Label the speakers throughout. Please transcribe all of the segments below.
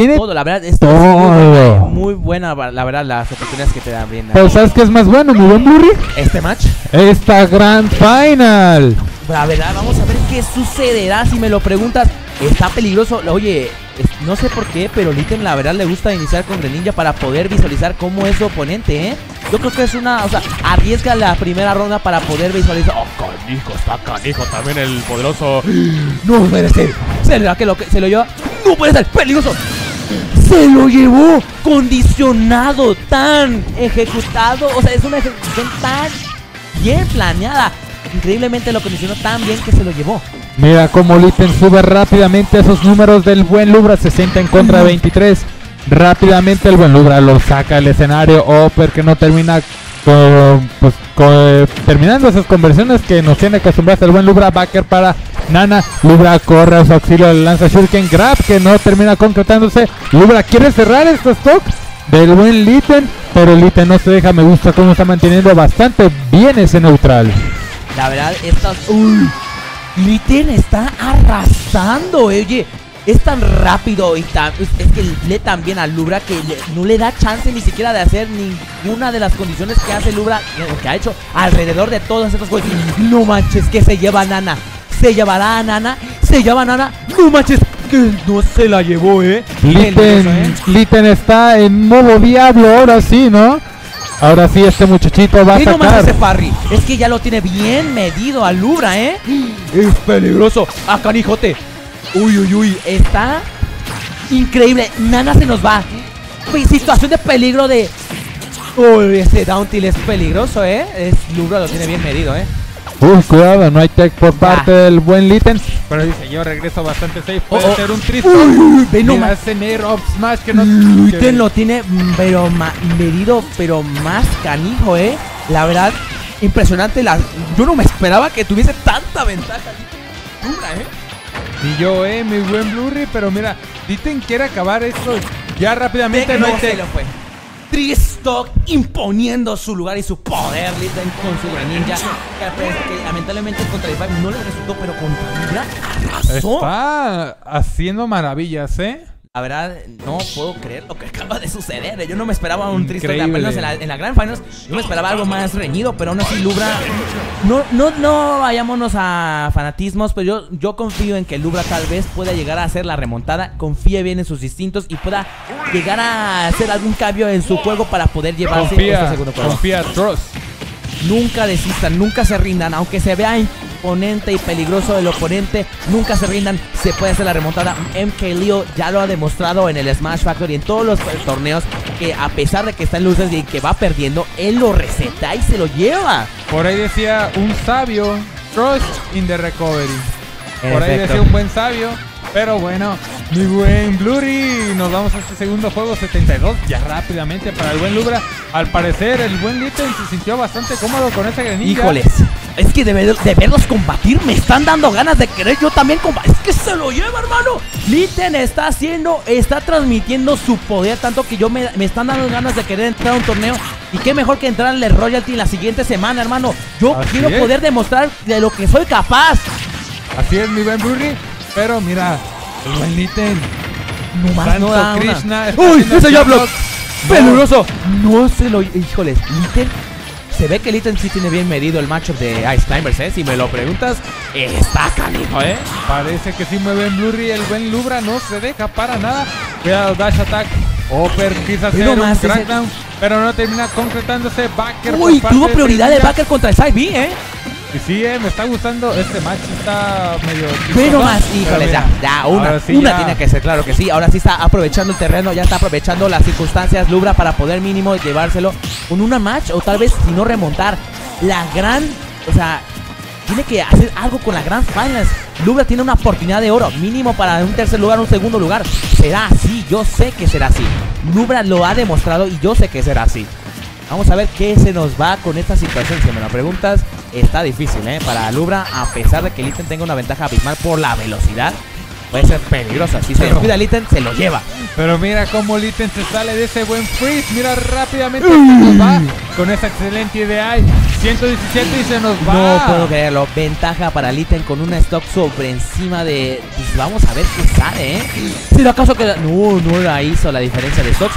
Speaker 1: Tiene
Speaker 2: todo, la verdad, es
Speaker 1: todo.
Speaker 2: muy buena, eh, muy buena, la verdad, las oportunidades que te dan bien.
Speaker 1: Pero ¿sabes qué es más bueno, mi buen Blurry?
Speaker 2: Este match,
Speaker 1: Esta Grand Final.
Speaker 2: la verdad, vamos a ver qué sucederá si me lo preguntas. Está peligroso, oye, no sé por qué, pero Litten la verdad le gusta iniciar con Greninja para poder visualizar cómo es su oponente, ¿eh? Yo creo que es una, o sea, arriesga la primera ronda para poder visualizar. ¡Oh, canijo! Está canijo también el poderoso. ¡No puede ser! ¿Será que lo que se lo lleva? ¡No puede ser! ¡Peligroso! Se lo llevó condicionado, tan ejecutado. O sea, es una ejecución tan bien planeada. Increíblemente lo condicionó tan bien que se lo llevó.
Speaker 1: Mira cómo Litten sube rápidamente esos números del buen Lubra, 60 en contra de 23. Rápidamente el buen Lubra lo saca del escenario. Oper que no termina con, pues, con- terminando esas conversiones que nos tiene acostumbrados el buen Lubra. Backer para Nana. Lubra corre a su auxilio, le lanza Shuriken Grab que no termina concretándose. Lubra quiere cerrar este stock del buen Litten, pero Litten no se deja. Me gusta cómo está manteniendo bastante bien ese neutral.
Speaker 2: La verdad, estas. ¡Uy! Litten está arrasando, oye. Es tan rápido y tan. Es, que lee tan bien a Lubra que le- no le da chance ni siquiera de hacer ninguna de las condiciones que hace Lubra, eh, que ha hecho alrededor de todas estas cosas. No manches, que se lleva Nana. Se llevará a Nana. Se lleva a Nana. No manches, que no se la llevó, eh.
Speaker 1: Litten,
Speaker 2: ¿eh?
Speaker 1: Litten está en modo diablo, ahora sí, ¿no? Ahora sí, este muchachito va a sacar.
Speaker 2: parry. Es que ya lo tiene bien medido a Lubra, ¿eh? Es peligroso. A canijote. Uy, uy, uy. Está increíble. Nana se nos va. Situación de peligro de. Uy, ese down tilt es peligroso, ¿eh? Es Lubra lo tiene bien medido, ¿eh?
Speaker 1: Uy, cuidado, no hay tech por parte
Speaker 2: Ah.
Speaker 1: del buen Litten. Pero dice, yo regreso bastante safe. Puede
Speaker 2: Oh, oh.
Speaker 1: ser un triste.
Speaker 2: Uy,
Speaker 1: ese Nair of Smash que no.
Speaker 2: Luiten lo tiene, mm, pero medido, pero más canijo, ¿eh? La verdad, impresionante. La, yo no me esperaba que tuviese tanta ventaja. Lubra, ¿eh?
Speaker 1: Y yo, eh, mi buen Blurry. Pero mira, Litten quiere acabar esto ya rápidamente. No hay
Speaker 2: no se
Speaker 1: tech.
Speaker 2: lo fue. Tristock imponiendo su lugar y su poder Litten con su Greninja. Que, pues, que lamentablemente contra el Vibe no le resultó, pero contra Libra arrasó.
Speaker 1: Está haciendo maravillas, ¿eh?
Speaker 2: La verdad, no puedo creer lo que acaba de suceder. Yo no me esperaba un
Speaker 1: Increíble.
Speaker 2: al menos en la, en la Grand Finals. Yo me esperaba algo más reñido, pero aún así Lubra. No, no, no vayámonos a fanatismos, pero yo, yo confío en que Lubra tal vez pueda llegar a hacer la remontada. Confíe bien en sus instintos y pueda llegar a hacer algún cambio en su juego para poder llevarse ese
Speaker 1: Confía,
Speaker 2: segundo juego.
Speaker 1: confía, Trust.
Speaker 2: Nunca desistan, nunca se rindan, aunque se vea imponente y peligroso el oponente, nunca se rindan, se puede hacer la remontada. MK Leo ya lo ha demostrado en el Smash Factory, en todos los eh, torneos, que a pesar de que está en luces y que va perdiendo, él lo receta y se lo lleva.
Speaker 1: Por ahí decía un sabio, Trust in the recovery.
Speaker 2: En
Speaker 1: Por ahí decía un buen sabio. Pero bueno, mi buen Blurry, nos vamos a este segundo juego 72 ya rápidamente para el buen Lubra. Al parecer el buen Litten se sintió bastante cómodo con esa granilla.
Speaker 2: Híjoles, es que de, ver- de verlos combatir me están dando ganas de querer yo también combatir. Es que se lo lleva, hermano. Litten está haciendo, está transmitiendo su poder, tanto que yo me, me están dando ganas de querer entrar a un torneo. Y qué mejor que entrar al Royalty la siguiente semana, hermano. Yo
Speaker 1: Así
Speaker 2: quiero
Speaker 1: es.
Speaker 2: poder demostrar de lo que soy capaz.
Speaker 1: Así es mi buen Blurry. Pero mira, el buen Litten.
Speaker 2: No más
Speaker 1: Santo
Speaker 2: no da.
Speaker 1: Krishna
Speaker 2: Uy, ese ya block.
Speaker 1: No.
Speaker 2: Peligroso. No se lo. Híjoles, Litten. Se ve que Litten sí tiene bien medido el matchup de Ice Climbers, ¿eh? Si me lo preguntas, está canijo, ¿eh?
Speaker 1: Parece que sí mueve en Blurry. El buen Lubra no se deja para nada. Cuidado, Dash Attack. Oper quizá
Speaker 2: Ve
Speaker 1: hacer un
Speaker 2: ese-
Speaker 1: crackdown. Pero no termina concretándose. Backer.
Speaker 2: Uy, tuvo
Speaker 1: de
Speaker 2: prioridad el
Speaker 1: Sevilla.
Speaker 2: backer contra el side B, ¿eh?
Speaker 1: Y sí, eh, me está gustando. Este match está medio. Pero
Speaker 2: híjole,
Speaker 1: mira,
Speaker 2: ya, ya, una,
Speaker 1: sí
Speaker 2: una
Speaker 1: ya-
Speaker 2: tiene que ser, claro que sí. Ahora sí está aprovechando el terreno, ya está aprovechando las circunstancias Lubra para poder mínimo llevárselo con una match o tal vez si no remontar. La gran, o sea, tiene que hacer algo con la Grand Finals. Lubra tiene una oportunidad de oro, mínimo para un tercer lugar, un segundo lugar. Será así, yo sé que será así. Lubra lo ha demostrado y yo sé que será así. Vamos a ver qué se nos va con esta situación. Si me lo preguntas, está difícil, ¿eh? Para Lubra, a pesar de que Litten tenga una ventaja abismal por la velocidad, puede ser peligrosa. Si se descuida el ítem, se lo lleva.
Speaker 1: Pero mira cómo Litten se sale de ese buen freeze. Mira rápidamente nos va con esa excelente idea. 117 y se nos va.
Speaker 2: No puedo creerlo. Ventaja para el ítem con una stock sobre encima de. Pues vamos a ver qué sale, ¿eh? Si acaso que. No, no la hizo la diferencia de stocks.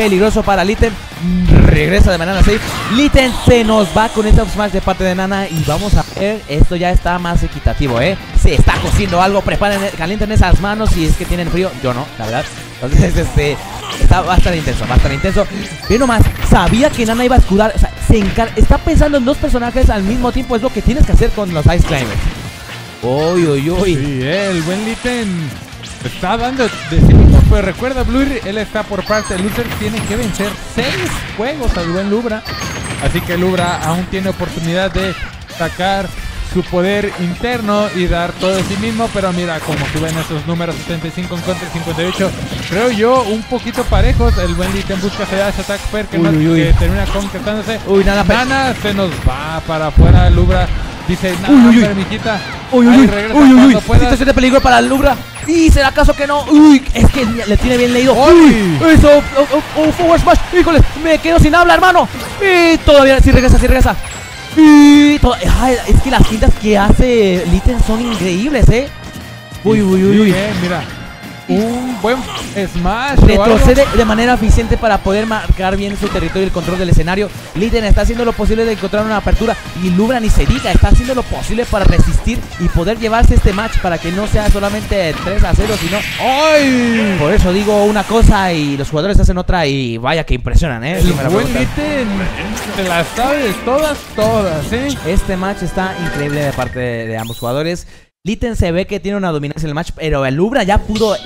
Speaker 2: Peligroso para. Mm, Regresa de manera safe. Litten se nos va con up smash de parte de Nana. Y vamos a ver. Esto ya está más equitativo, ¿eh? Se está cociendo algo. Preparen, calienten esas manos si es que tienen frío. Yo no, la verdad. Entonces, este. Está, estar intenso, estar intenso. Ve nomás, sabía que Nana iba a escudar. O sea, se encar está pensando en dos personajes al mismo tiempo. Es lo que tienes que hacer con los Ice Climbers. Uy, uy, uy.
Speaker 1: Sí, eh, el buen Litten está dando de sí mismo. Pero recuerda, Blue, él está por parte de Loser. Tiene que vencer seis juegos al buen Lubra. Así que Lubra aún tiene oportunidad de sacar su poder interno y dar todo de sí mismo. Pero mira cómo suben esos números 75 en contra y 58. Creo yo un poquito parejos. El buen Litten busca ese dash attack per que,
Speaker 2: Uy,
Speaker 1: que termina concretándose.
Speaker 2: Uy, Nana, pe-
Speaker 1: Nana se nos va para afuera. Lubra dice:
Speaker 2: Uy, uy, uy.
Speaker 1: Nada.
Speaker 2: Uy, uy,
Speaker 1: Ahí
Speaker 2: uy,
Speaker 1: regresa
Speaker 2: uy, uy, uy. Situación de peligro para Lubra. ¿Y será acaso que no? Uy, es que le tiene bien leído.
Speaker 1: Uy.
Speaker 2: Eso, oh, oh, oh, forward smash. Híjole, me quedo sin habla, hermano. Y todavía, sí regresa, sí regresa. Y to- ay, es que las pintas que hace Litten son increíbles, ¿eh? Uy, uy, uy,
Speaker 1: Sí,
Speaker 2: uy.
Speaker 1: eh, mira. Un buen smash.
Speaker 2: Retrocede de manera eficiente para poder marcar bien su territorio y el control del escenario. Litten está haciendo lo posible de encontrar una apertura y Lubra ni se diga, está haciendo lo posible para resistir y poder llevarse este match para que no sea solamente 3 a 0, sino
Speaker 1: ¡Ay!
Speaker 2: por eso digo una cosa y los jugadores hacen otra y vaya que impresionan, ¿eh?
Speaker 1: El
Speaker 2: Si
Speaker 1: buen. Litten te las sabes todas, todas, ¿eh?
Speaker 2: Este match está increíble de parte de, de ambos jugadores. Litten se ve que tiene una dominancia en el match, pero el Lubra ya pudo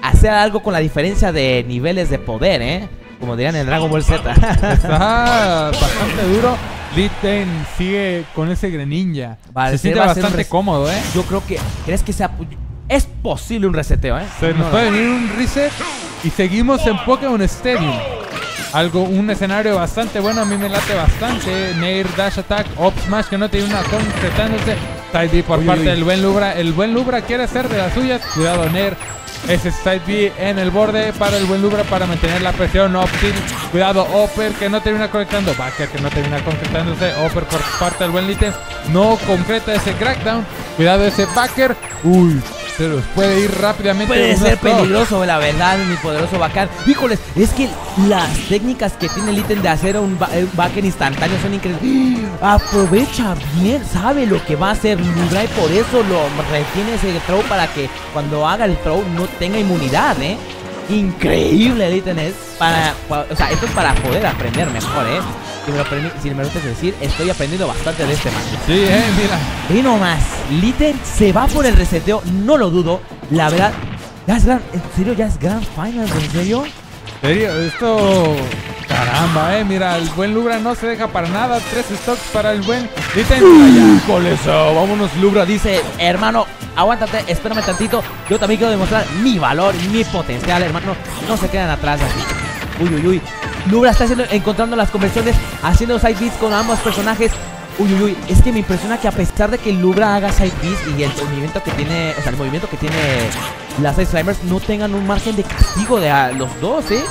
Speaker 2: hacer algo con la diferencia de niveles de poder, ¿eh? Como dirían en Dragon Ball Z.
Speaker 1: Está bastante duro. Litten sigue con ese Greninja.
Speaker 2: Vale,
Speaker 1: Se siente bastante cómodo, ¿eh?
Speaker 2: Yo creo que. ¿Crees que sea.? Es posible un reseteo, ¿eh?
Speaker 1: Se nos
Speaker 2: No,
Speaker 1: puede venir un reset y seguimos en Pokémon Stadium. Algo, un escenario bastante bueno, a mí me late bastante. Nair, Dash Attack, Up Smash que no tiene una concretándose. Side B por
Speaker 2: Uy,
Speaker 1: parte
Speaker 2: uy.
Speaker 1: del buen Lubra. El buen Lubra quiere hacer de las suyas. Cuidado, Nair. Ese Side B en el borde para el buen Lubra para mantener la presión. Up tilt. Cuidado, Upper que no termina conectando. Backer que no termina concretándose. Upper por parte del buen Litten. No concreta ese crackdown. Cuidado ese Backer. Uy, los puede ir rápidamente.
Speaker 2: Puede ser peligroso, la verdad, mi poderoso Bacar. Híjoles, es que las técnicas que tiene el ítem de hacer un, ba un backer instantáneo son increíbles. Aprovecha bien, sabe lo que va a hacer Lubra y por eso lo retiene ese throw para que cuando haga el throw no tenga inmunidad, ¿eh? Increíble el ítem es para, pa- o sea, esto es para poder aprender mejor, ¿eh? Si me lo, si me lo permites decir, estoy aprendiendo bastante de este match.
Speaker 1: Sí, eh, mira.
Speaker 2: Ve nomás, Litten se va por el reseteo, no lo dudo. La verdad, ya es gran, en serio, ya es Grand Final, en serio.
Speaker 1: Serio, esto. Caramba, eh. Mira, el buen Lubra no se deja para nada. Tres stocks para el buen Litten.
Speaker 2: Con eso, vámonos, Lubra dice, hermano, aguántate, espérame tantito. Yo también quiero demostrar mi valor, mi potencial, hermano. No se quedan atrás así. Uy, uy, uy. Lubra está haciendo, encontrando las conversiones, haciendo side beats con ambos personajes. Uy, uy, uy. Es que me impresiona que a pesar de que Lubra haga side beats y el movimiento que tiene, o sea, el movimiento que tiene las Ice Climbers no tengan un margen de castigo de los dos, ¿eh?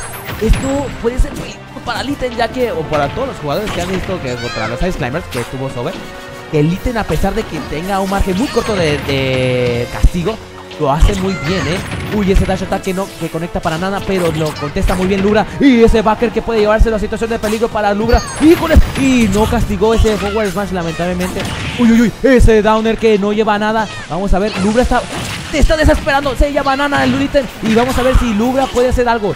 Speaker 2: Esto puede ser peligroso para Litten, ya que, o para todos los jugadores que han visto que contra los Ice Climbers que tuvo Sober, que Litten, a pesar de que tenga un margen muy corto de castigo, lo hace muy bien, ¿eh? Uy, ese dash attack que no que conecta para nada, pero lo contesta muy bien Lubra. Y ese backer que puede llevarse la situación de peligro para Lubra. ¡Híjole! Y no castigó ese forward smash, lamentablemente. Uy, uy, uy. Ese downer que no lleva nada. Vamos a ver, Lubra está. Está desesperando. Se llama Nana el Luriten. Y vamos a ver si Lubra puede hacer algo.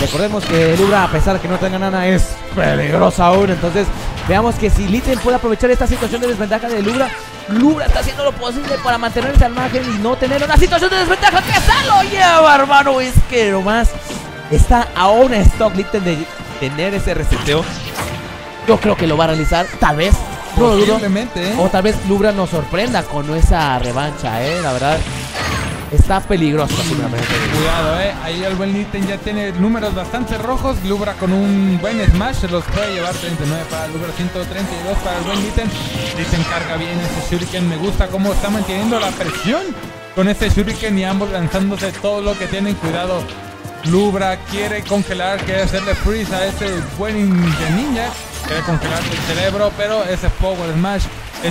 Speaker 2: Recordemos que Lubra, a pesar de que no tenga nana, es peligrosa aún. Entonces, veamos que si Litten puede aprovechar esta situación de desventaja de Lubra, Lubra está haciendo lo posible para mantenerse al margen y no tener una situación de desventaja. ¡Que se lo lleva, hermano! Es que nomás está a una stock de tener ese reseteo. Yo creo que lo va a realizar, tal vez. No lo dudo.
Speaker 1: Posiblemente, eh.
Speaker 2: O tal vez Lubra nos sorprenda con esa revancha, eh. La verdad, está peligroso.
Speaker 1: Cuidado, eh. Ahí el buen Litten ya tiene números bastante rojos. Lubra con un buen smash se los puede llevar 39 para Lubra, 132 para el buen Litten. Litten carga bien ese Shuriken. Me gusta cómo está manteniendo la presión. con ese Shuriken y ambos lanzándose todo lo que tienen. Cuidado, Lubra quiere congelar, quiere hacerle freeze a ese buen de ninja. Quiere congelar el cerebro, pero ese Power Smash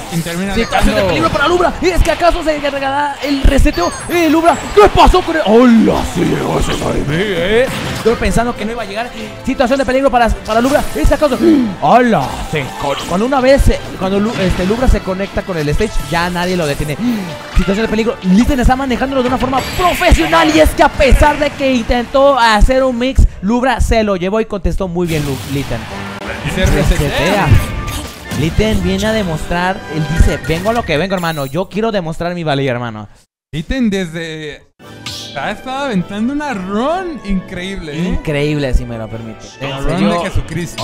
Speaker 1: quien termina
Speaker 2: Situación de peligro para Lubra. ¿Y es que acaso se regalará el reseteo? ¡Eh, Lubra! ¿Qué pasó con él? ¡Hola! Sí llegó ese ¿eh? Estoy pensando que no iba a llegar. Situación de peligro para, para Lubra. ¿Es que acaso? ¡Hola! Sí. Cuando una vez, cuando este, Lubra se conecta con el stage, ya nadie lo detiene. Situación de peligro. Litten está manejándolo de una forma profesional. Y es que a pesar de que intentó hacer un mix, Lubra se lo llevó y contestó muy bien Litten.
Speaker 1: Se resetea.
Speaker 2: Litten viene a demostrar, él dice, vengo a lo que vengo, hermano. Yo quiero demostrar mi valía, hermano.
Speaker 1: Litten desde... Ha estado aventando una run increíble, ¿eh?
Speaker 2: Increíble, si me lo permite.
Speaker 1: La run de Jesucristo.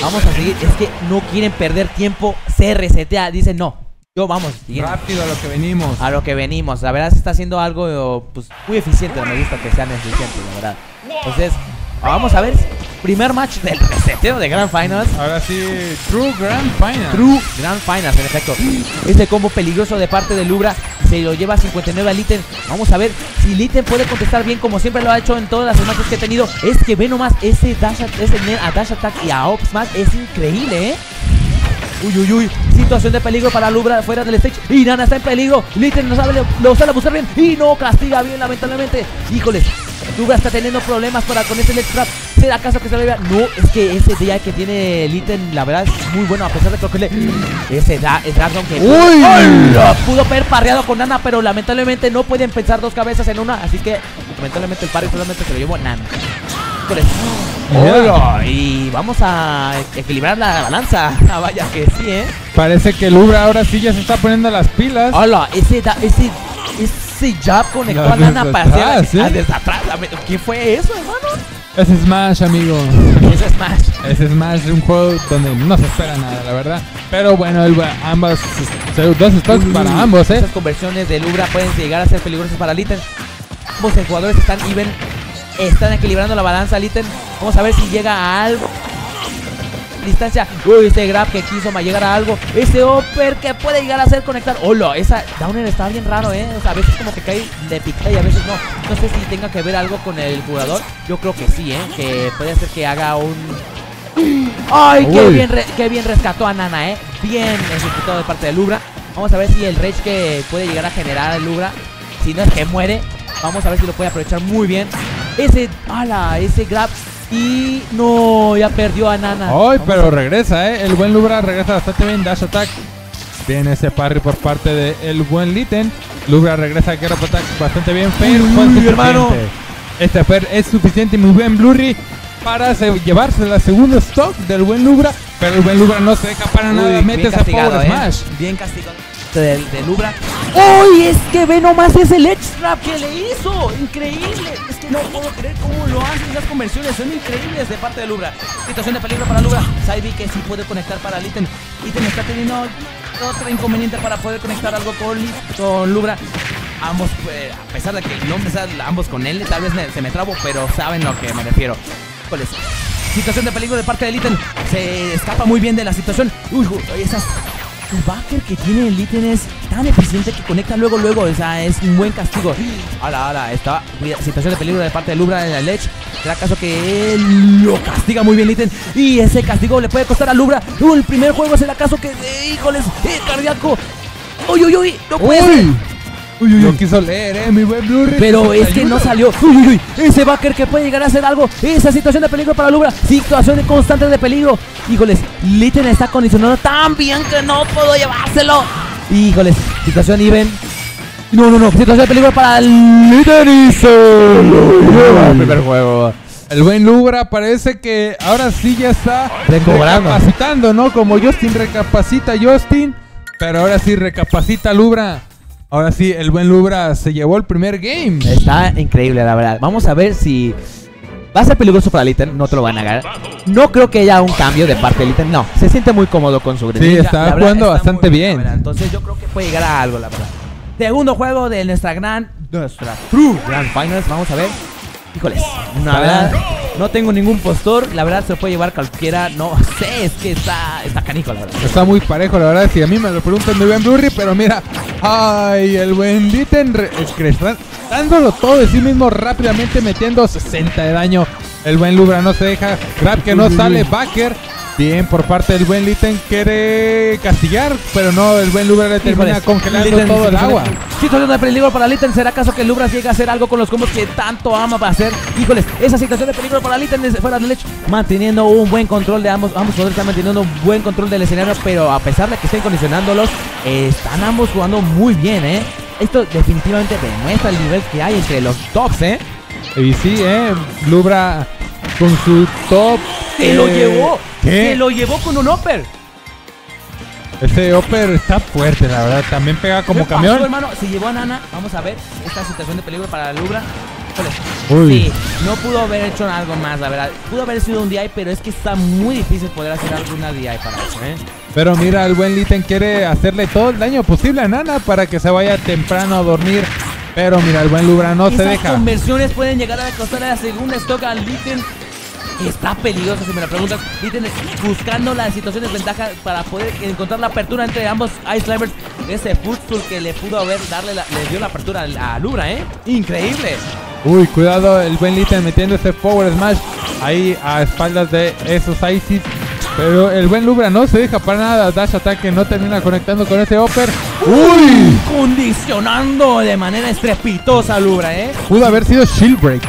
Speaker 2: Vamos a seguir. Es que no quieren perder tiempo. Se resetea. Dicen, no. Yo, vamos.
Speaker 1: Rápido a lo que venimos.
Speaker 2: A lo que venimos. La verdad se está haciendo algo pues, muy eficiente. Me gusta que sean eficientes, la verdad. Entonces, vamos a ver Primer match del reseteo de Grand Finals.
Speaker 1: Ahora sí, True Grand Finals.
Speaker 2: True Grand Finals, en efecto. Este combo peligroso de parte de Lubra se lo lleva a 59 a Litten. Vamos a ver si Litten puede contestar bien como siempre lo ha hecho en todas las matches que he tenido. Es que ve nomás ese dash, ese a dash attack y a up smash es increíble, ¿eh? Uy, uy, uy. Situación de peligro para Lubra fuera del stage. Y Nana está en peligro. Litten no sabe, lo sabe buscar bien. Y no castiga bien, lamentablemente. Híjoles. Lubra está teniendo problemas para con ese Let's Trap. ¿Será acaso que se lo vea? No, es que ese día que tiene Litten, la verdad es muy bueno. A pesar de que le. Ese da, Dragon que.
Speaker 1: ¡Uy!
Speaker 2: Pudo haber parreado con Nana, pero lamentablemente no pueden pensar dos cabezas en una. Así que, lamentablemente, el parry solamente se lo llevó Nana. Y vamos a equilibrar la balanza. Ah, vaya que sí, ¿eh?
Speaker 1: Parece que Lubra ahora sí ya se está poniendo las pilas.
Speaker 2: Hola, ese, ese, ese jab conectó a Nana para hacer ¿eh? desde atrás. ¿Qué fue eso, hermano?
Speaker 1: Ese Smash, amigo.
Speaker 2: Ese Smash.
Speaker 1: Ese Smash es un juego donde no se espera nada, la verdad. Pero bueno, ambas, dos stocks para ambos, ¿eh?
Speaker 2: Esas conversiones de Lubra pueden llegar a ser peligrosas para Litten. Ambos jugadores están even están equilibrando la balanza, Litten. Vamos a ver si llega a algo. Distancia. Uy, este grab que quiso llegar a algo. Este upper que puede llegar a hacer conectar. Hola, esa downer está bien raro, ¿eh? O sea, a veces como que cae de pica y a veces no. No sé si tenga que ver algo con el jugador. Yo creo que sí, ¿eh? Que puede ser que haga un... ¡Ay, qué bien, qué bien rescató a Nana, eh! Bien ejecutado de parte de Lubra. Vamos a ver si el rage que puede llegar a generar Lubra, si no es que muere, vamos a ver si lo puede aprovechar muy bien. Ese, ala, ese grab. Y no, ya perdió a Nana.
Speaker 1: Ay, pero regresa, ¿eh? El buen Lubra regresa bastante bien. Dash attack. Viene ese parry por parte del el buen Litten. Lubra regresa a Guerra Attack bastante bien. Fair
Speaker 2: fue hermano.
Speaker 1: Este Fair es suficiente y muy bien Blurry para llevarse la segunda stock del buen Lubra. Pero el buen Lubra no se deja para nada. Mete ese Power
Speaker 2: ¿eh?
Speaker 1: Smash.
Speaker 2: Bien castigado de, de Lubra. ¡Uy! es que ve nomás ese Ledge Trap que le hizo. Increíble. Es no puedo creer cómo lo hacen las conversiones. Son increíbles de parte de Lubra. Situación de peligro para Lubra. Saibi que sí puede conectar para Litten. Litten está teniendo otro inconveniente para poder conectar algo con, con Lubra. Ambos, pues, a pesar de que no sale ambos con él, tal vez se me trabo, pero saben lo que me refiero. Situación de peligro de parte de Litten. Se escapa muy bien de la situación. Uy, esas el backer que tiene el ítem es tan eficiente que conecta luego, luego. O sea, es un buen castigo. Ahora, ahora, está situación de peligro de parte de Lubra en la Ledge. ¿Será acaso que él lo castiga muy bien el ítem? Y ese castigo le puede costar a Lubra. Uh, el primer juego es el acaso que, eh, híjoles, eh, cardíaco. Uy, uy, uy, no puede
Speaker 1: ser. Uy, uy, quiso leer, eh, mi buen Blu-ray.
Speaker 2: Pero es que no salió. Uy, uy, uy. Ese backer que puede llegar a hacer algo. Esa situación de peligro para Lubra. Situación constante de peligro. Híjoles, Litten está condicionado tan bien que no puedo llevárselo. Híjoles, situación even. No, no, no. Situación de peligro para Litten y se lo lleva el primer juego.
Speaker 1: El buen Lubra parece que ahora sí ya está recapacitando, ¿no? Como Justin recapacita Justin. Pero ahora sí recapacita Lubra. Ahora sí, el buen Lubra se llevó el primer game.
Speaker 2: Está increíble, la verdad. Vamos a ver si va a ser peligroso para Litten, no te lo van a negar. No creo que haya un cambio de parte de Litten, no. Se siente muy cómodo con su
Speaker 1: Greninja. Sí, está jugando bastante bien.
Speaker 2: Entonces yo creo que puede llegar a algo, la verdad. Segundo juego de nuestra gran, nuestra True Grand Finals. Vamos a ver. Híjoles, una verdad No tengo ningún postor. La verdad se puede llevar cualquiera. No sé, es que está, está canijo, la verdad.
Speaker 1: Está muy parejo, la verdad. Si a mí me lo preguntan de Ben Blurry, pero mira. Ay, el buen Litten dándolo todo de sí mismo rápidamente, metiendo 60 de daño. El buen Lubra no se deja. Grab que no sale. Backer Bien, por parte del buen Litten quiere castigar, pero no, el buen Lubra le termina congelando todo el agua.
Speaker 2: Situación de peligro para Litten. ¿Será acaso que Lubra llegue a hacer algo con los combos que tanto ama para hacer? Híjoles, esa situación de peligro para Litten fuera del hecho. Manteniendo un buen control de ambos. Ambos poderes están manteniendo un buen control del escenario, pero a pesar de que estén condicionándolos, están ambos jugando muy bien, ¿eh? Esto definitivamente demuestra el nivel que hay entre los tops, ¿eh?
Speaker 1: Y sí, ¿eh? Lubra con su top.
Speaker 2: ¡Se lo llevó! Se lo llevó con un upper.
Speaker 1: Ese upper está fuerte, la verdad. También pega como camión.
Speaker 2: hermano? Se llevó a Nana. Vamos a ver esta situación de peligro para la Lubra. Uy. Sí, no pudo haber hecho algo más, la verdad. Pudo haber sido un DI, pero es que está muy difícil poder hacer alguna DI para eso, ¿eh?
Speaker 1: Pero mira, el buen Litten quiere hacerle todo el daño posible a Nana para que se vaya temprano a dormir. Pero mira, el buen Lubra no se deja. Las
Speaker 2: conversiones pueden llegar a costar a la segunda stock al Litten está peligroso si me lo preguntas. Viten buscando la situación de ventaja para poder encontrar la apertura entre ambos Ice Climbers. Ese footstool que le pudo haber darle le dio la apertura a Lubra, ¿eh? Increíble.
Speaker 1: Uy, cuidado el buen Litten metiendo ese Power Smash ahí a espaldas de esos Isis. Pero el buen Lubra no se deja para nada. Dash ataque no termina conectando con ese Upper.
Speaker 2: ¡Uy! Condicionando de manera estrepitosa Lubra, ¿eh?
Speaker 1: Pudo haber sido Shield Break.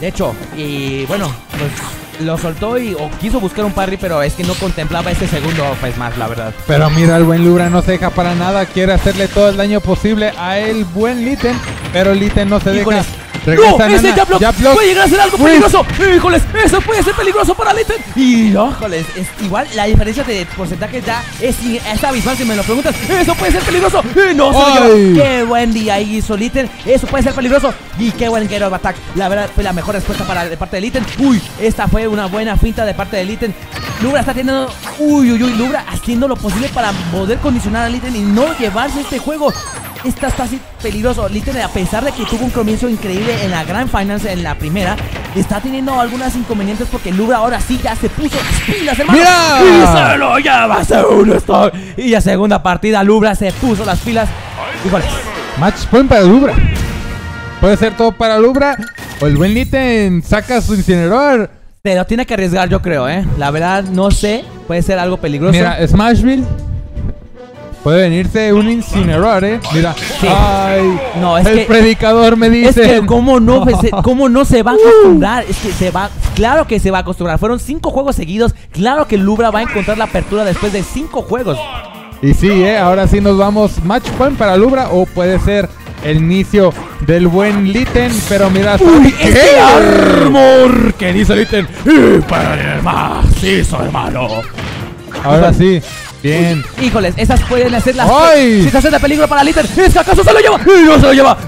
Speaker 2: De hecho, y bueno, pues lo soltó y o quiso buscar un parry, pero es que no contemplaba ese segundo pues más, la verdad.
Speaker 1: Pero mira, el buen Lubra no se deja para nada, quiere hacerle todo el daño posible a el buen Litten, pero Litten no se deja.
Speaker 2: ¡No! ¡Ese Jab puede llegar a ser algo peligroso! ¡Híjoles! ¡Eso puede ser peligroso para Litten! Y, ¡híjoles! Es igual la diferencia de porcentaje ya es, es abismal si me lo preguntas. ¡Eso puede ser peligroso! ¡No se ¡Qué buen día hizo Litten! ¡Eso puede ser peligroso! ¡Y qué buen Get Attack! La verdad fue la mejor respuesta para de parte de Litten. ¡Uy! Esta fue una buena finta de parte de Litten. Lubra está teniendo... ¡Uy, uy, uy! Lubra haciendo lo posible para poder condicionar a Litten y no llevarse este juego. Está así peligroso. Litten, a pesar de que tuvo un comienzo increíble en la Grand Finance en la primera, está teniendo algunas inconvenientes porque Lubra ahora sí ya se puso pilas, hermano. ¡Mira! Y se lo lleva segundo stock. Y la segunda partida, Lubra se puso las pilas. Híjole.
Speaker 1: Match point para Lubra. Puede ser todo para Lubra. O el buen Litten saca su incinerador.
Speaker 2: Se lo tiene que arriesgar, yo creo, ¿eh? La verdad, no sé. Puede ser algo peligroso.
Speaker 1: Mira, Smashville Puede venirse un incinerador, ¿eh? Mira. Ay, no, es el predicador me dice.
Speaker 2: Es que cómo no, se, cómo no se va a acostumbrar. Es que se va. Claro que se va a acostumbrar. Fueron cinco juegos seguidos. Claro que Lubra va a encontrar la apertura después de cinco juegos.
Speaker 1: Y sí, ¿eh? Ahora sí nos vamos. Match point para Lubra. O puede ser el inicio del buen Litten. Pero mira,
Speaker 2: Uy, ¡Qué armor! ¿Qué dice Litten? ¡Y para el macizo, hermano!
Speaker 1: Ahora sí. Bien.
Speaker 2: híjoles, esas pueden hacer las situaciones de peligro para Litten. ¿Es que acaso se lo lleva? ¡No se lo lleva!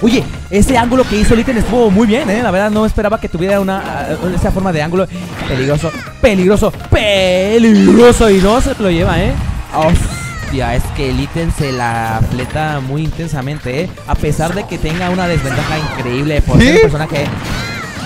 Speaker 2: Oye, ese ángulo que hizo Litten estuvo muy bien, ¿eh? La verdad no esperaba que tuviera una uh, esa forma de ángulo. Peligroso, peligroso, peligroso. Y no se lo lleva, ¿eh? Hostia, es que Litten se la fleta muy intensamente, ¿eh? A pesar de que tenga una desventaja increíble por ser un personaje.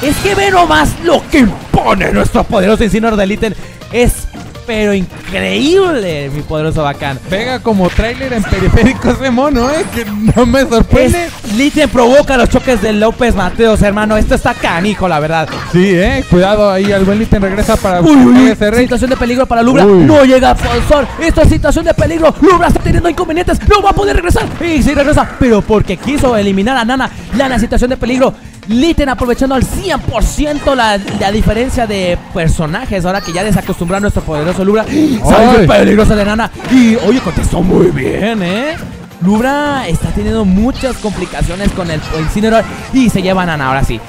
Speaker 2: Es que ve nomás lo que impone nuestro poderoso incinerador de Litten. Es pero increíble, mi poderoso bacán.
Speaker 1: Pega como trailer en periféricos de mono, ¿eh? Que no me sorprende.
Speaker 2: Litten provoca los choques de López Mateos, hermano. Esto está canijo, la verdad.
Speaker 1: Sí, ¿eh? Cuidado ahí, el buen Litten regresa para...
Speaker 2: Uy, uy, Situación de peligro para Lubra. No llega Sol. Esto es situación de peligro. Lubra está teniendo inconvenientes. No va a poder regresar. Y sí regresa, pero porque quiso eliminar a Nana. Lana, situación de peligro. Litten aprovechando al 100% la, la, diferencia de personajes. Ahora que ya desacostumbró a nuestro poderoso Lubra. Sale peligrosa de nana. Y oye, contestó muy bien, ¿eh? Lubra está teniendo muchas complicaciones con el, incinerador. Y se lleva a Nana, ahora sí.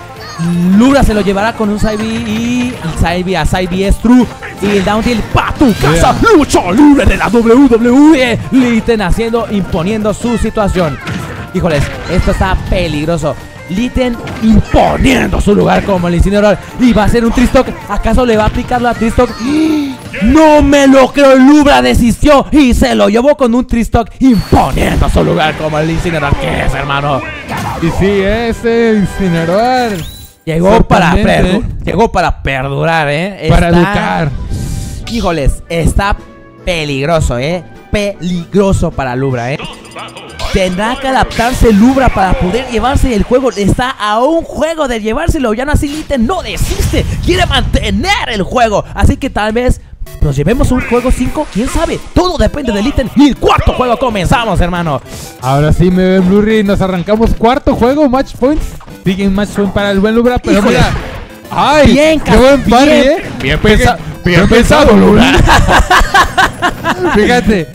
Speaker 2: Lubra se lo llevará con un Saibi y Saibi a Saibi es true. Y el down tilt pa' tu casa. Lucha libre de la WWE. Litten haciendo, imponiendo su situación. Híjoles, esto está peligroso. Litten imponiendo su lugar como el incinerador. Y va a ser un Tristock. ¿Acaso le va a aplicar la Tristock? No me lo creo. Lubra desistió y se lo llevó con un Tristock imponiendo su lugar como el incinerador. ¿Qué es, hermano?
Speaker 1: Y sí, ese incinerador.
Speaker 2: Llegó para, llegó para perdurar, ¿eh?
Speaker 1: Para
Speaker 2: Está-
Speaker 1: educar.
Speaker 2: Híjoles, está peligroso, ¿eh? Peligroso para Lubra, ¿eh? Tendrá que adaptarse Lubra para poder llevarse el juego. Está a un juego de llevárselo. Ya no así Litten no desiste. Quiere mantener el juego. Así que tal vez nos llevemos un juego 5. ¿Quién sabe? Todo depende de Litten. Y el cuarto juego comenzamos, hermano.
Speaker 1: Ahora sí me ven Blu-ray nos arrancamos cuarto juego, match points. Siguen match point para el buen Lubra, pero
Speaker 2: Híjole.
Speaker 1: mira. ¡Ay!
Speaker 2: Bien,
Speaker 1: ¡Qué buen
Speaker 2: bien,
Speaker 1: parry, eh!
Speaker 2: bien pensa-
Speaker 1: bien pensado, Lubra. Fíjate,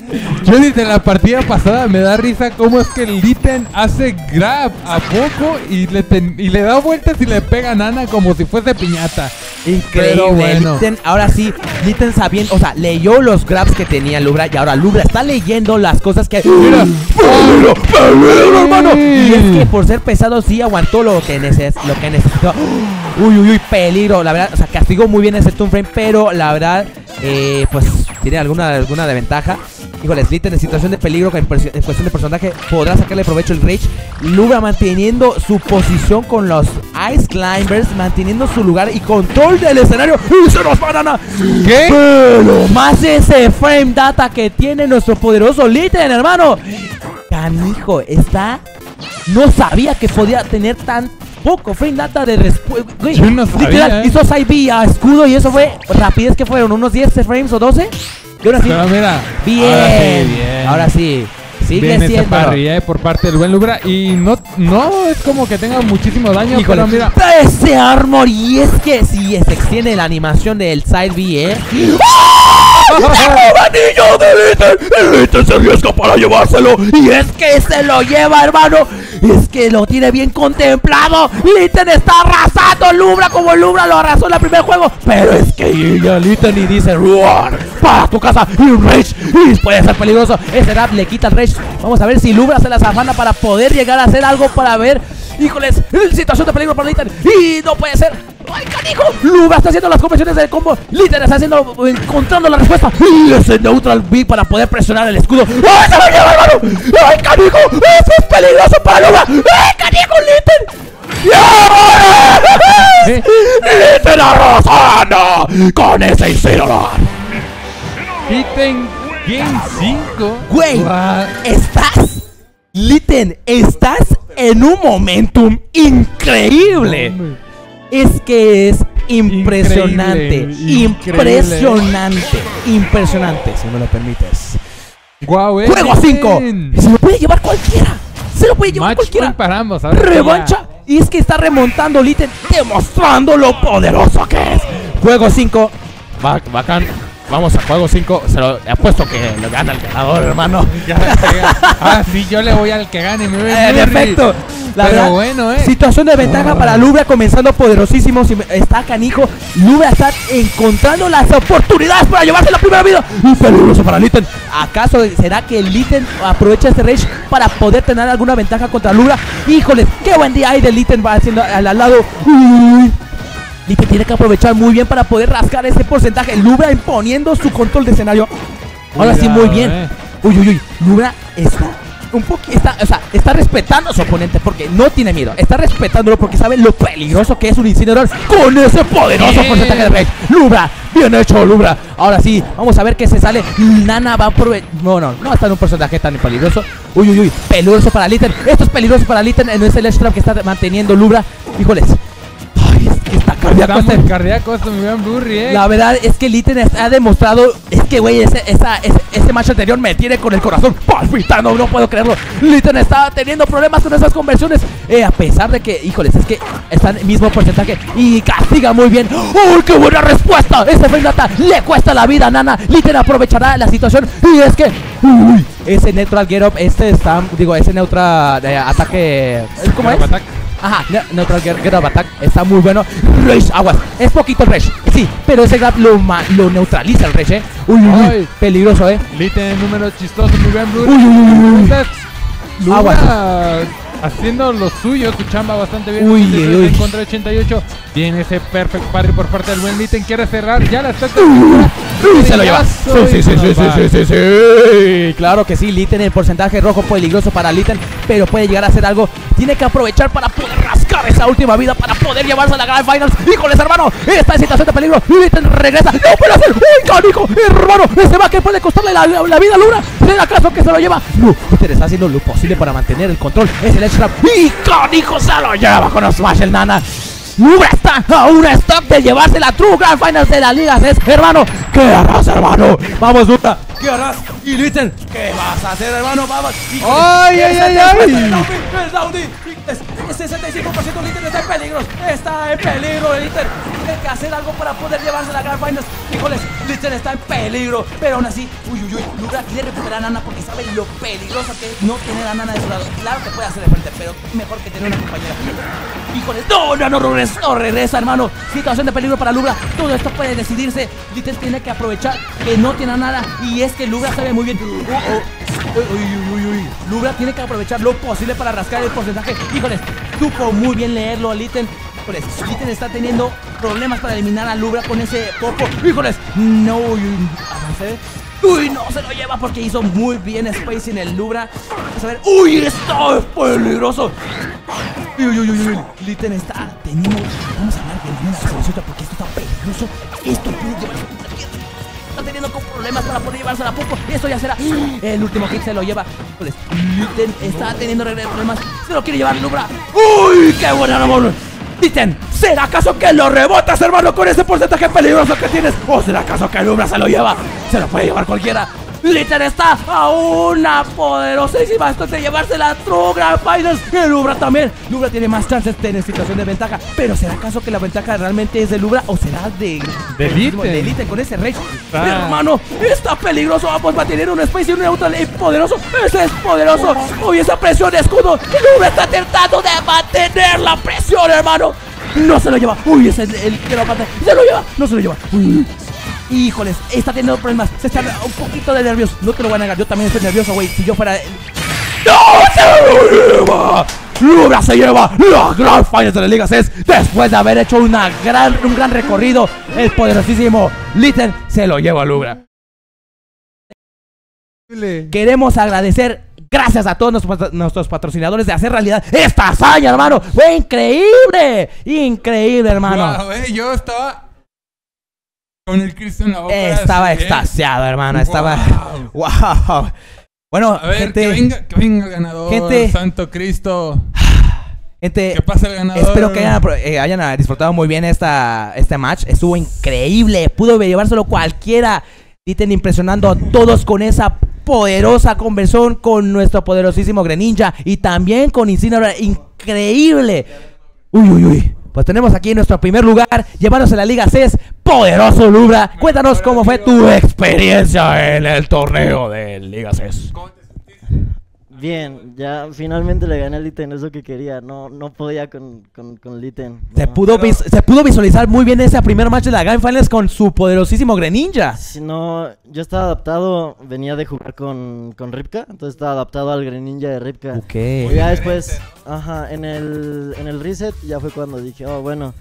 Speaker 1: yo desde la partida pasada me da risa cómo es que el Litten hace grab a poco y le, ten- y le da vueltas y le pega a Nana como si fuese piñata.
Speaker 2: Increíble.
Speaker 1: Bueno.
Speaker 2: Litten, ahora sí, Litten sabiendo, o sea, leyó los grabs que tenía Lubra y ahora Lubra está leyendo las cosas que.
Speaker 1: Mira.
Speaker 2: ¡Peligro, hermano! Y es que por ser pesado sí aguantó lo que, neces lo que necesitó. Uy, uy, uy, peligro. La verdad, o sea, castigó muy bien ese Stun Frame, pero la verdad, eh, pues tiene alguna, alguna desventaja. Híjole, Litten en situación de peligro en, cuestión de personaje podrá sacarle provecho el Rage. Lubra manteniendo su posición con los Ice Climbers, manteniendo su lugar y control del escenario. ¡Y se nos va Nana!
Speaker 1: ¿Qué?
Speaker 2: Pero más ese frame data que tiene nuestro poderoso Litten, hermano. Canijo, está. No sabía que podía tener tan poco frame data de respuesta.
Speaker 1: No
Speaker 2: Literal,
Speaker 1: eh.
Speaker 2: hizo side a escudo y eso fue rapidez que fueron unos 10 frames o 12. Y ahora sí.
Speaker 1: Pero mira.
Speaker 2: Bien.
Speaker 1: Ahora sí, bien.
Speaker 2: Ahora sí. Sigue
Speaker 1: Bien
Speaker 2: siendo.
Speaker 1: eh, por parte del buen Lubra. Y no, no es como que tenga muchísimo daño,
Speaker 2: Híjole,
Speaker 1: pero mira.
Speaker 2: ese armor y es que si se extiende la animación del side B, eh. anillo de! El Litten se arriesga para llevárselo. Y es que se lo lleva, hermano. Es que lo tiene bien contemplado. Litten está arrasando Lubra como Lubra lo arrasó en el primer juego. Pero es que llega Litten y dice: Run para tu casa. Y Rage. Y puede ser peligroso. Ese rap le quita el Rage. Vamos a ver si Lubra se las afana para poder llegar a hacer algo para ver. Híjoles, situación de peligro para Litten. Y no puede ser. ¡Ay, canijo! Lubra está haciendo las conversiones del combo. Litten está haciendo, encontrando la respuesta. Y ese neutral B para poder presionar el escudo. ¡Ay, se lo lleva, hermano! ¡Ay, canijo! ¡Eso es peligroso para Lubra! ¡Ay, canijo, Litten! ¡Y ahora!
Speaker 1: ¿Eh?
Speaker 2: ¡Litten arrasando! Con ese incinerador.
Speaker 1: Litten Game 5.
Speaker 2: Güey, estás. Litten, estás en un momentum increíble. Es que es impresionante.
Speaker 1: Increíble,
Speaker 2: Impresionante. Impresionante, si me lo permites.
Speaker 1: Guau, eh.
Speaker 2: Juego 5.
Speaker 1: Litten.
Speaker 2: Se lo puede llevar cualquiera. Se lo puede llevar
Speaker 1: Match
Speaker 2: cualquiera.
Speaker 1: para ambos.
Speaker 2: Y es que está remontando Litten, demostrando lo poderoso que es. Juego 5. bacán. Vamos a juego 5. Se lo he apuesto que lo gana el ganador, hermano.
Speaker 1: ya. Ah, sí, yo le voy al que gane. Me Murray.
Speaker 2: efecto. La
Speaker 1: Pero
Speaker 2: verdad,
Speaker 1: bueno, eh.
Speaker 2: Situación de ventaja
Speaker 1: Ah.
Speaker 2: para Lubra comenzando poderosísimo. Si está canijo. Lubra está encontrando las oportunidades para llevarse la primera vida. Y peligroso para Litten. ¿Acaso será que Litten aprovecha este rage para poder tener alguna ventaja contra Lubra? Híjole, qué buen día hay de Litten va haciendo al, al lado. Uy. Litten tiene que aprovechar muy bien para poder rascar ese porcentaje. Lubra imponiendo su control de escenario. Ahora sí, muy bien.
Speaker 1: eh.
Speaker 2: Uy, uy, uy. Lubra está un poquito. Está, o sea, está respetando a su oponente porque no tiene miedo. Está respetándolo porque sabe lo peligroso que es un incinerador con ese poderoso porcentaje de rage. Lubra, bien hecho, Lubra. Ahora sí, vamos a ver qué se sale. Nana va por. No, no, no está en un porcentaje tan peligroso. Uy, uy, uy. Peligroso para Litten. Esto es peligroso para Litten. No es el edge trap que está manteniendo Lubra. Híjoles. Cardíaco
Speaker 1: Está muy cardíaco eh.
Speaker 2: La verdad es que Litten ha demostrado. Es que, güey, ese, esa, ese, ese match anterior me tiene con el corazón palpitando. No puedo creerlo. Litten está teniendo problemas con esas conversiones. Eh, a pesar de que, híjoles, es que está en el mismo porcentaje y castiga muy bien. ¡Uy, qué buena respuesta! Ese Fernata le cuesta la vida, Nana. Litten aprovechará la situación. Y es que, uy, ese neutral get up, este está, digo, ese neutral eh, ataque. ¿Cómo es?
Speaker 1: Attack.
Speaker 2: Ajá, Neutral Get, Get Up Attack está muy bueno. Rage, aguas. Es poquito el Rage, sí, pero ese grab lo, ma- lo neutraliza el Rage, eh. Uy, uy, uy, peligroso, eh.
Speaker 1: Litten, número chistoso, mi buen Blurry.
Speaker 2: Uy, uy, uy, uy. Aguas.
Speaker 1: Haciendo lo suyo, su chamba bastante bien.
Speaker 2: Uy,
Speaker 1: 86
Speaker 2: uy.
Speaker 1: En contra de 88. Tiene ese perfect parry por parte del buen Litten. Quiere cerrar ya la expectativa.
Speaker 2: Y se lo lleva. Sí, sí, sí, sí, sí, sí. Claro que sí, Litten, el porcentaje rojo peligroso para Litten, pero puede llegar a hacer algo. Tiene que aprovechar para poder rascar esa última vida, para poder llevarse a la Grand Finals. Híjoles, hermano, está en situación de peligro. Litten regresa. No puede hacer. ¡Uy, canijo! Hermano, ese va que puede costarle la, la, la vida a Luna. ¿Será acaso que se lo lleva? No, Litten está haciendo lo posible para mantener el control. Es el extra. ¡Y canijo se lo lleva con los Smash el Nana! Lubra está a un stock de llevarse la True Grand Finals de la Liga 3, hermano. ¿Qué harás, hermano? Vamos, Lubra. ¿Qué harás? Y Litten, ¿qué vas a hacer, hermano? Vamos.
Speaker 1: ¡Ay, ay, ay, ay!
Speaker 2: Es Saudi. Es 65% Litten está en peligro. Está en peligro, Litten. Tiene que hacer algo para poder llevarse la Grand Finals. Híjoles, Litten está en peligro. Pero aún así, uy, uy, uy. Lubra quiere recuperar a Nana porque sabe lo peligrosa que es no tener a Nana de su lado. Claro que puede hacer de frente, pero mejor que tener una compañera. Híjoles, no, no, no, regresa, no regresa, hermano. Situación de peligro para Lubra. Todo esto puede decidirse. Litten tiene que aprovechar que no tiene a nada. Y es que Lubra sabe muy bien. Uh, oh. Uy, uy, uy, uy. Lubra tiene que aprovechar lo posible para rascar el porcentaje. Híjoles, supo muy bien leerlo a Litten. Híjoles, Litten está teniendo problemas para eliminar a Lubra con ese popo. Híjoles, no, uy, no se lo lleva porque hizo muy bien Space en el Lubra. Vamos a ver. Uy, está peligroso. Uy, uy, uy, uy. Litten está teniendo. Vamos a hablar de Luna Absoluta porque esto está peligroso. Esto puede llevarse teniendo con problemas para poder llevarse a la popo. Esto ya será. El último hit se lo lleva. Litten está teniendo problemas. Se lo quiere llevar Lubra. Uy, qué buena amor. Litten, ¿será acaso que lo rebotas, hermano, con ese porcentaje peligroso que tienes? ¿O será acaso que Lubra se lo lleva? Se lo puede llevar cualquiera. Litten está a una poderosísima de llevarse la True Grand Finals. Y Lubra también. Lubra tiene más chances de tener situación de ventaja. Pero ¿será acaso que la ventaja realmente es de Lubra o será de,
Speaker 1: De Litten
Speaker 2: con ese rage?
Speaker 1: Ah.
Speaker 2: Hermano, está peligroso. Vamos, va a tener un space y un neutral es poderoso. Ese es poderoso. Uy, esa presión de escudo. Lubra está tratando de mantener la presión, hermano. No se lo lleva. Uy, ese es el, el que lo mata. Se lo lleva. No se lo lleva. Uy. Híjoles, está teniendo problemas. Se está un poquito de nervios. No te lo voy a negar. Yo también estoy nervioso, güey. Si yo fuera. ¡No se lo lleva! Lubra se lleva la Grand Finals de la Liga 6 después de haber hecho una gran, un gran recorrido. El poderosísimo Litten se lo lleva a Lubra. Queremos agradecer, gracias a todos nuestros, nuestros patrocinadores de hacer realidad esta hazaña, hermano. Fue increíble, increíble, hermano.
Speaker 3: Eh, yo estaba con el Cristo en la boca.
Speaker 2: Estaba
Speaker 3: así, eh.
Speaker 2: extasiado, hermano. Estaba. ¡Wow! Bueno,
Speaker 3: A ver,
Speaker 2: gente.
Speaker 3: que venga, que venga el ganador.
Speaker 2: Gente.
Speaker 3: Santo Cristo.
Speaker 2: gente
Speaker 3: Que pase el ganador.
Speaker 2: espero que hayan, eh, hayan ah, disfrutado muy bien esta, este match. Estuvo increíble. Pudo llevárselo cualquiera. Diten impresionando a todos con esa poderosa conversión con nuestro poderosísimo Greninja. Y también con Incineroar. Increíble. Uy, uy, uy. Pues tenemos aquí en nuestro primer lugar, llevándose la Liga CES, poderoso Lubra. Cuéntanos cómo fue tu experiencia en el torneo de Liga CES.
Speaker 4: Bien, ya finalmente le gané al Litten, eso que quería. No, no podía con, con, con Litten.
Speaker 2: Se pudo, se pudo visualizar muy bien ese primer match de la Grand Finals con su poderosísimo Greninja.
Speaker 4: Si no, yo estaba adaptado, venía de jugar con, con Ripka, entonces estaba adaptado al Greninja de Ripka.
Speaker 2: Ok.
Speaker 4: Y ya después, ajá, en el, en el reset ya fue cuando dije, oh, bueno,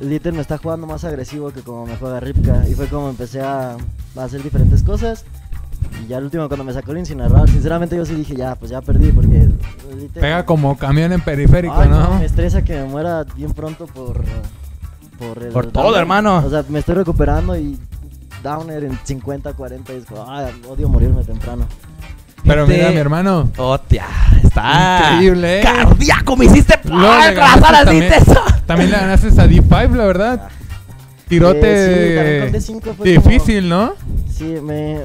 Speaker 4: Litten me está jugando más agresivo que como me juega Ripka. Y fue como empecé a, a hacer diferentes cosas. Y ya el último cuando me sacó el incinerador, sinceramente yo sí dije, ya, pues ya perdí porque Litten-
Speaker 3: Pega como camión en periférico,
Speaker 4: Ay,
Speaker 3: ¿no?
Speaker 4: Me estresa que me muera bien pronto por. Por, el
Speaker 2: Por todo,
Speaker 4: downer.
Speaker 2: hermano.
Speaker 4: O sea, me estoy recuperando y. Downer en 50, 40 y es como, ay, odio morirme temprano.
Speaker 3: Pero mira, mi hermano.
Speaker 2: Hostia, está.
Speaker 3: Increíble, ¿eh?
Speaker 2: Cardíaco, me hiciste ¡Ay,
Speaker 3: también,
Speaker 2: te-
Speaker 3: también le ganaste a D5, la verdad. Tirote
Speaker 4: Eh, sí, también con D5 fue
Speaker 3: difícil, ¿no?
Speaker 4: Sí, me.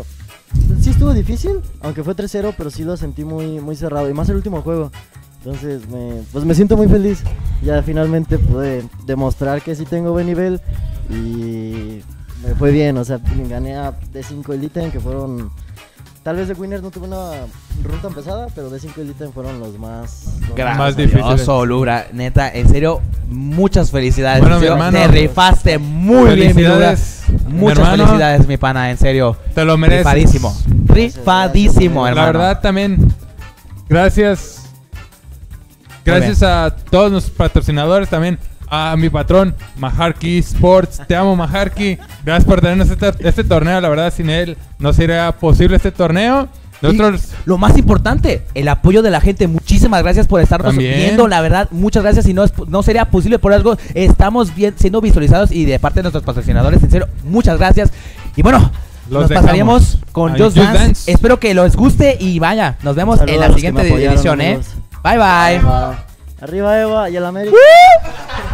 Speaker 4: Sí estuvo difícil, aunque fue 3-0, pero sí lo sentí muy, muy cerrado. Y más el último juego. Entonces, me, pues me siento muy feliz. Ya finalmente pude demostrar que sí tengo buen nivel. Y me fue bien. O sea, gané a D5 Elite, que fueron. Tal vez de Winners no tuve una ruta tan pesada, pero D5 Elite fueron los más. los
Speaker 3: Más difíciles.
Speaker 2: Lubra. Neta, en serio, muchas felicidades.
Speaker 3: Bueno,
Speaker 2: En
Speaker 3: mi hermano.
Speaker 2: Te rifaste muy bien, mi
Speaker 3: mi
Speaker 2: Muchas
Speaker 3: hermano.
Speaker 2: felicidades, mi pana, en serio.
Speaker 3: Te lo mereces.
Speaker 2: Rifadísimo. Rifadísimo, hermano.
Speaker 3: La verdad también, gracias. Gracias a todos nuestros patrocinadores también.
Speaker 1: A mi patrón, Maharki Sports. Te amo, Maharki. Gracias por tenernos este, este torneo. La verdad, sin él no sería posible este torneo. Nosotros,
Speaker 2: Lo más importante, el apoyo de la gente. Muchísimas gracias por estarnos
Speaker 1: También.
Speaker 2: viendo. La verdad, muchas gracias. Si no, es- no sería posible por algo, estamos bien siendo visualizados y de parte de nuestros patrocinadores. En serio, muchas gracias. Y bueno,
Speaker 1: Los
Speaker 2: nos
Speaker 1: dejamos
Speaker 2: pasaríamos con Just
Speaker 1: Just
Speaker 2: Dance.
Speaker 1: Dance.
Speaker 2: Espero que les guste y vaya, nos vemos
Speaker 4: Saludos
Speaker 2: en la siguiente edición, ¿eh?
Speaker 4: amigos.
Speaker 2: Bye bye.
Speaker 4: Arriba Eva y el América.